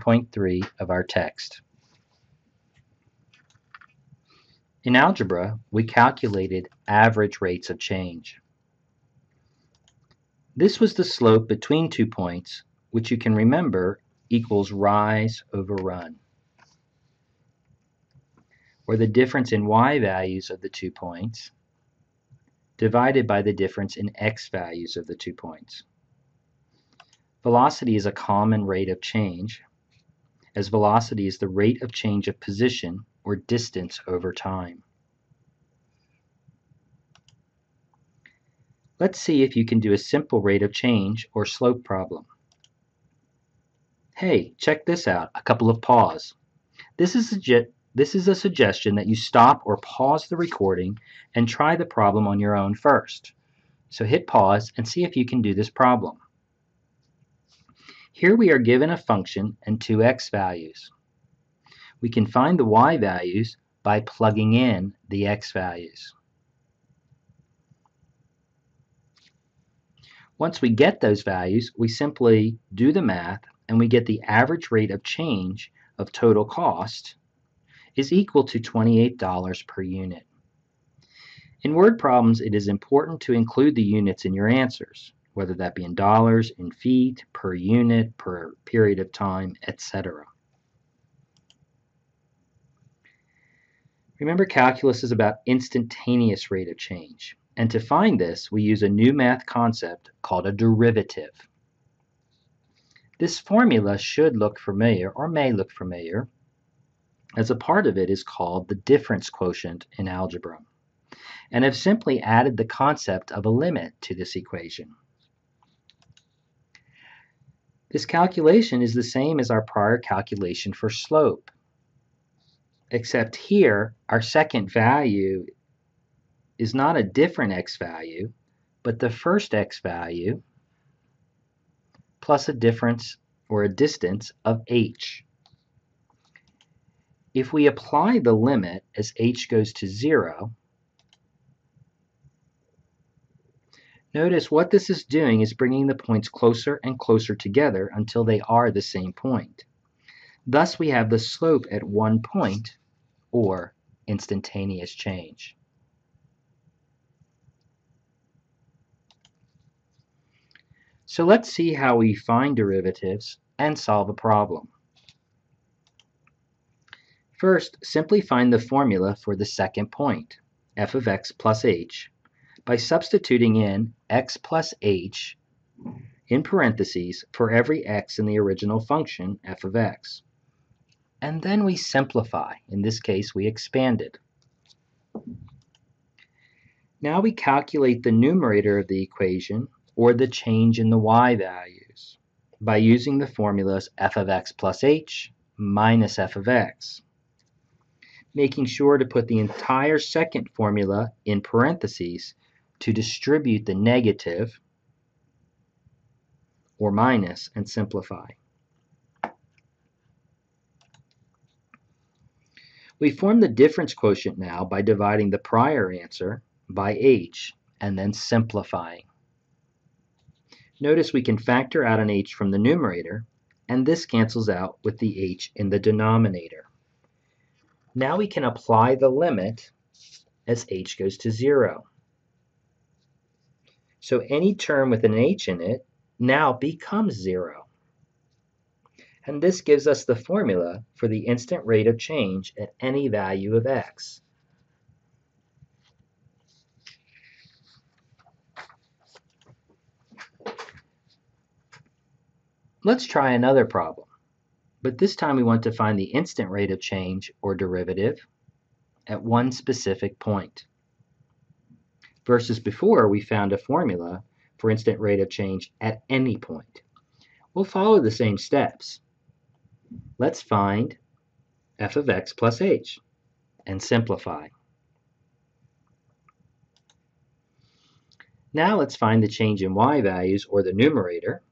1.3 of our text. In algebra, we calculated average rates of change. This was the slope between two points, which you can remember equals rise over run, or the difference in y values of the two points divided by the difference in x values of the two points. Velocity is a common rate of change, as velocity is the rate of change of position or distance over time. Let's see if you can do a simple rate of change or slope problem. Hey, check this out, a couple of pause. This is, a, this is a suggestion that you stop or pause the recording and try the problem on your own first. So hit pause and see if you can do this problem. Here we are given a function and two x values. We can find the y values by plugging in the x values. Once we get those values, we simply do the math and we get the average rate of change of total cost is equal to $28 per unit. In word problems, it is important to include the units in your answers, whether that be in dollars, in feet, per unit, per period of time, etc. Remember, calculus is about instantaneous rate of change. And to find this, we use a new math concept called a derivative. This formula should look familiar or may look familiar as a part of it is called the difference quotient in algebra and have simply added the concept of a limit to this equation. This calculation is the same as our prior calculation for slope, except here our second value is not a different x value, but the first x value plus a difference or a distance of h. If we apply the limit as h goes to 0, notice what this is doing is bringing the points closer and closer together until they are the same point. Thus we have the slope at one point, or instantaneous change. So let's see how we find derivatives and solve a problem. First, simply find the formula for the second point, f of x plus h, by substituting in x plus h in parentheses for every x in the original function f of x. And then we simplify. In this case, we expand it. Now we calculate the numerator of the equation or the change in the y values by using the formulas f of x plus h minus f of x, making sure to put the entire second formula in parentheses to distribute the negative or minus and simplify. We form the difference quotient now by dividing the prior answer by h and then simplifying. Notice we can factor out an h from the numerator, and this cancels out with the h in the denominator. Now we can apply the limit as h goes to 0. So any term with an h in it now becomes 0. And this gives us the formula for the instant rate of change at any value of x. Let's try another problem, but this time we want to find the instant rate of change, or derivative, at one specific point. Versus before, we found a formula for instant rate of change at any point. We'll follow the same steps. Let's find f of x plus h and simplify. Now let's find the change in y values, or the numerator,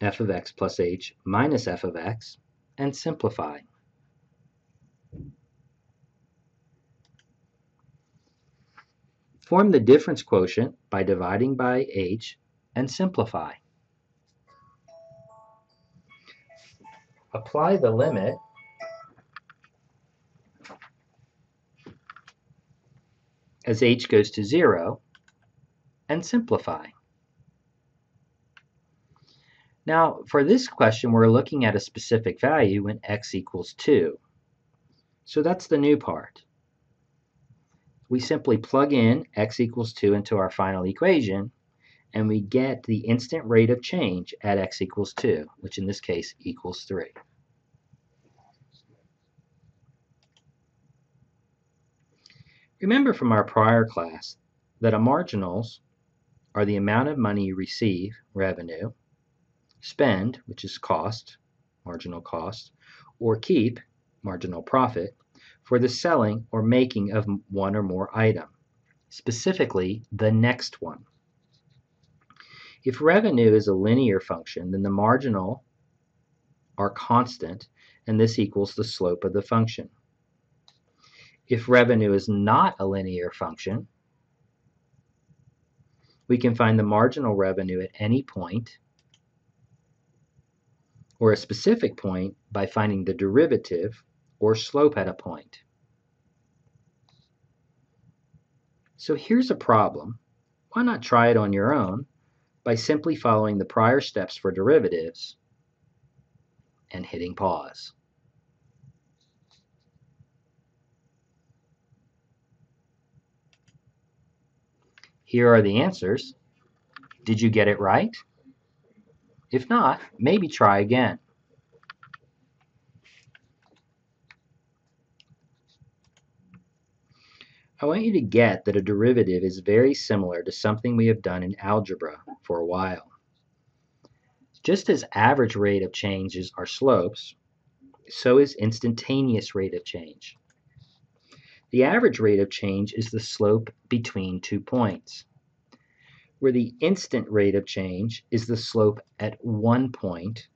f of x plus h minus f of x, and simplify. Form the difference quotient by dividing by h and simplify. apply the limit as h goes to 0 and simplify. Now, for this question, we're looking at a specific value when x equals 2. So that's the new part. We simply plug in x equals 2 into our final equation, and we get the instant rate of change at x equals 2, which in this case equals 3. Remember from our prior class that a marginals are the amount of money you receive, revenue, spend, which is cost, marginal cost, or keep, marginal profit, for the selling or making of one or more item, specifically the next one. If revenue is a linear function, then the marginal are constant, and this equals the slope of the function. If revenue is not a linear function, we can find the marginal revenue at any point or a specific point by finding the derivative or slope at a point. So here's a problem. Why not try it on your own by simply following the prior steps for derivatives and hitting pause. Here are the answers. Did you get it right? If not, maybe try again. I want you to get that a derivative is very similar to something we have done in algebra for a while. Just as average rate of changes are slopes, so is instantaneous rate of change. The average rate of change is the slope between two points, where the instant rate of change is the slope at one point,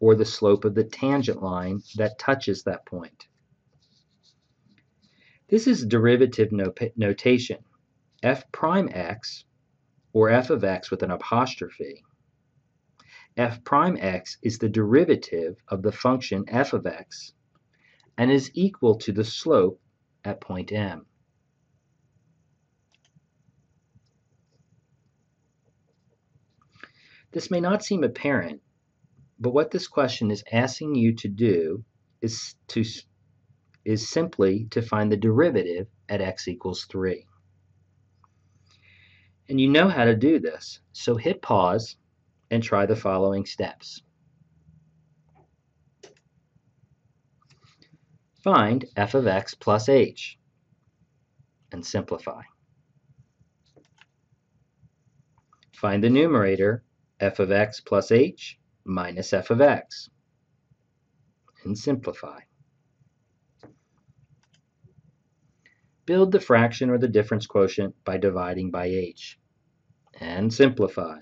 or the slope of the tangent line that touches that point. This is derivative notation. f prime x, or f of x with an apostrophe, f prime x is the derivative of the function f of x and is equal to the slope at point M. This may not seem apparent, but what this question is asking you to do is to is simply to find the derivative at x equals 3. And you know how to do this, so hit pause and try the following steps. Find f of x plus h and simplify. Find the numerator f of x plus h minus f of x and simplify. Build the fraction or the difference quotient by dividing by h. And simplify.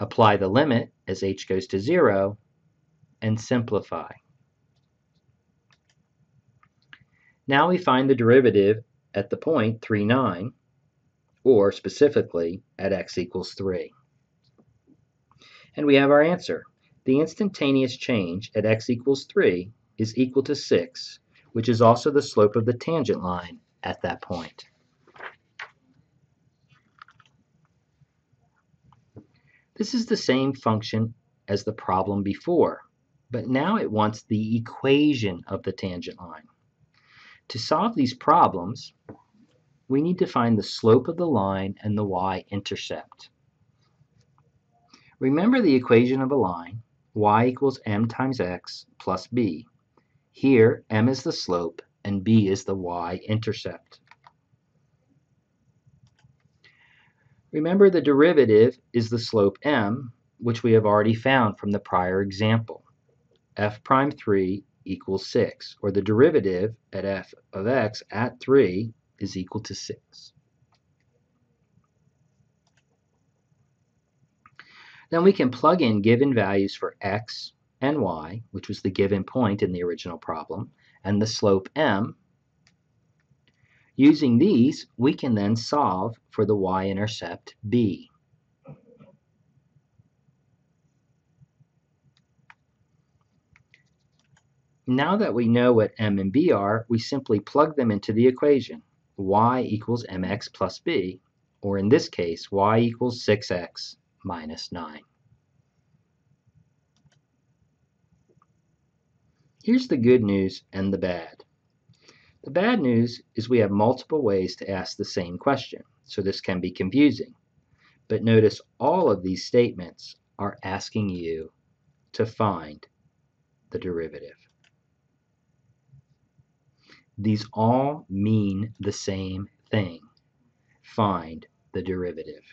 Apply the limit as h goes to 0 and simplify. Now we find the derivative at the point 3, 9, or specifically at x equals 3. And we have our answer. The instantaneous change at x equals 3 is equal to 6 which is also the slope of the tangent line at that point. This is the same function as the problem before, but now it wants the equation of the tangent line. To solve these problems, we need to find the slope of the line and the y-intercept. Remember the equation of a line, y equals m times x plus b. Here, m is the slope and b is the y-intercept. Remember the derivative is the slope m, which we have already found from the prior example. f prime 3 equals 6, or the derivative at f of x at 3 is equal to 6. Then we can plug in given values for x, N, y, y, which was the given point in the original problem, and the slope m. Using these, we can then solve for the y-intercept b. Now that we know what m and b are, we simply plug them into the equation y equals mx plus b, or in this case, y equals 6x minus 9. Here's the good news and the bad. The bad news is we have multiple ways to ask the same question, so this can be confusing. But notice all of these statements are asking you to find the derivative. These all mean the same thing. Find the derivative.